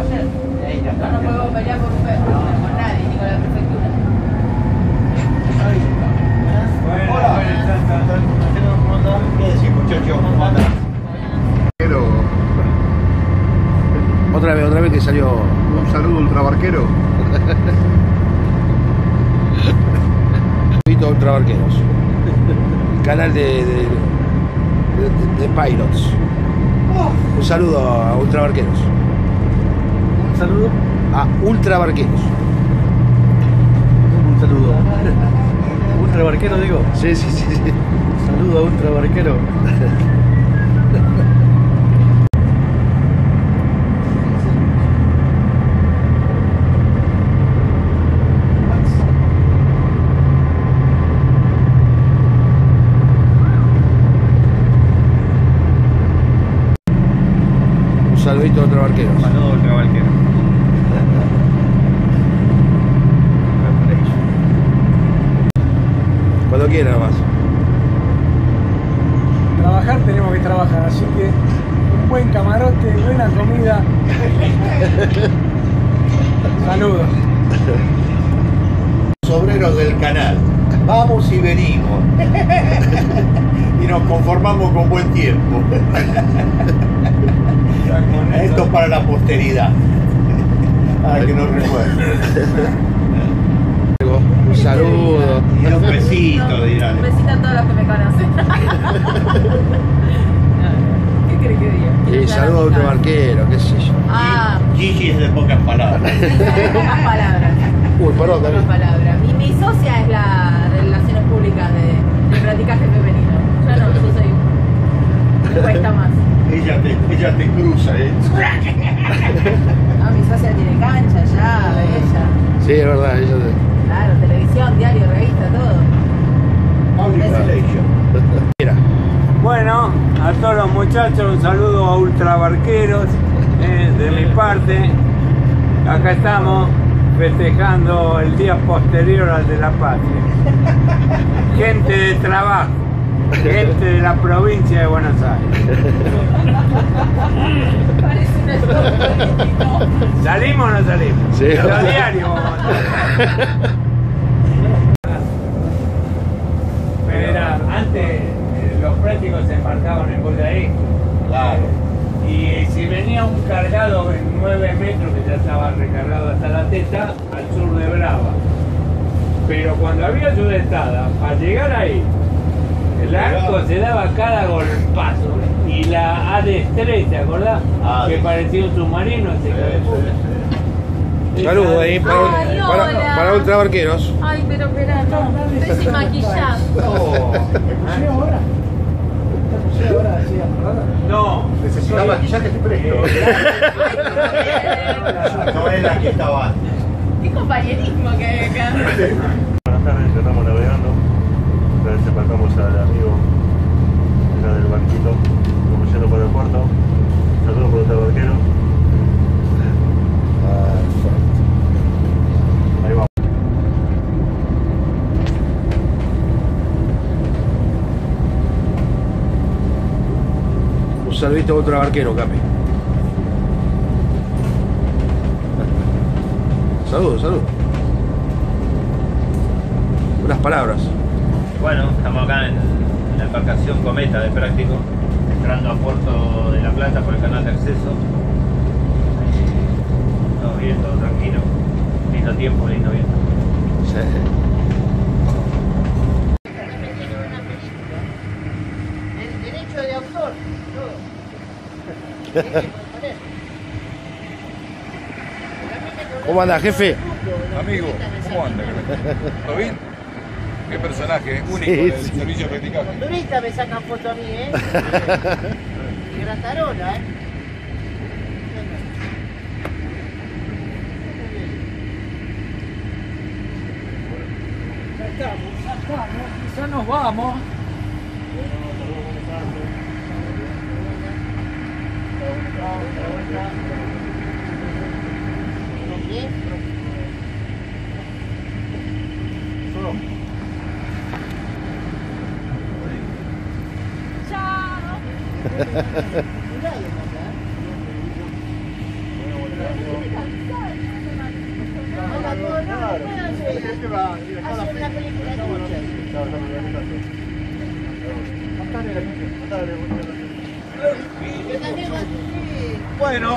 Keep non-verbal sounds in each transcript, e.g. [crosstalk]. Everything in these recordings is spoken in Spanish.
ayer. No, no podemos pelear por, un con nadie, ni con la prefectura. ¿Qué decís, muchachos? ¿Cómo andan? Pero, Otra vez, otra vez que salió. un saludo ultrabarquero. Vito Ultra Barqueros. El canal de, de, de- de pilots. Un saludo a Ultra Barqueros. Un saludo. A Ultra Barqueros. Un saludo. [laughs] Ultra barquero, digo. Sí, sí, sí. sí. Saludo a Ultra barquero. Un saludito a Ultra Barqueros. Saludo a Ultra barquero. Cuando quiera nomás. Trabajar tenemos que trabajar, así que un buen camarote, buena comida. [laughs] Saludos. Los obreros del canal. Vamos y venimos. [laughs] y nos conformamos con buen tiempo. Esto es para la posteridad. Para que nos recuerde. [laughs] Un saludo. Y un besito, dirán. Un besito a todos los que me conocen. [laughs] ¿Qué crees que diga? Y saludo a clarificar. Barquero, qué sé yo. Ah, Gigi es de pocas palabras. [laughs] pocas palabras. Uy, perdón, Pocas también. palabras. Y mi socia es la Relaciones Públicas de, de Practicaje Femenino. Yo no, yo soy. Me cuesta más. [laughs] Ella te, ella te cruza, ¿eh? Ah, mi socia tiene cancha ya, ella. Sí, es verdad. ella- Claro, televisión, diario, revista, todo. [laughs] Mira. Bueno, a todos los muchachos un saludo a ultrabarqueros eh, de mi parte. Acá estamos festejando el día posterior al de la patria. Gente de trabajo, gente de la provincia de Buenos Aires. Parece un político. ¿Salimos o no salimos? Sí. Los diarios vamos. Pero era, antes eh, los prácticos se embarcaban en ahí. Claro. Y si venía un cargado en 9 metros que ya estaba recargado hasta la teta, al sur de Brava. Pero cuando había sudestada, para llegar ahí, arco se daba cada golpazo. Y la A de estrés, ¿te acordás? Ah, que sí. parecía un submarino ese hijo de puta. Saludo ahí para, Ay, para, para Ultra Barqueros. Ay, pero espera, no. Estoy sin maquillar. Oh, ahora? ahora, decía, no, Necesitas maquillaje, te presto. No es la que estaba antes. Qué compañerismo que hay acá. Buenas tardes, ya estamos navegando. Entonces embarcamos al amigo acá del barquito, como yendo para el puerto. Saludos por otro barquero. Ahí vamos. Un saludito a Ultra Barquero, Capi. Saludos, saludos. Unas palabras. Bueno, estamos acá en la embarcación Cometa de Práctico, entrando a Puerto de la Plata por el canal de acceso. Todo bien, todo tranquilo. Lindo tiempo, lindo viento. El [laughs] ¿Cómo anda, jefe? Amigo, ¿cómo anda? ¿Todo bien? Qué personaje único Sí, del sí. servicio de practicaje. Turista me sacan foto a mí, ¿eh? [laughs] Y Gratarola, ¿eh? Ya estamos, ya estamos, ya nos vamos. Gracias. Bueno,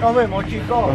nos vemos chicos.